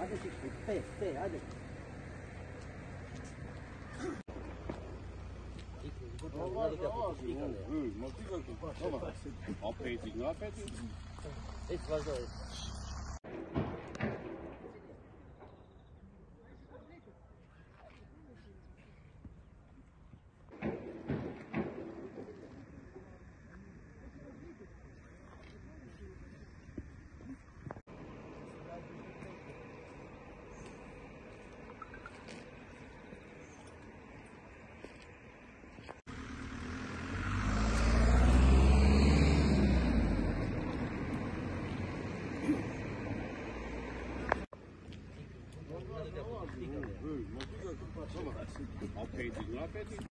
Hadi çıktık. T, T, hadi. Apetite, nu apetite. It's was always. 我这个不怕，好吧？我赔定了，赔定。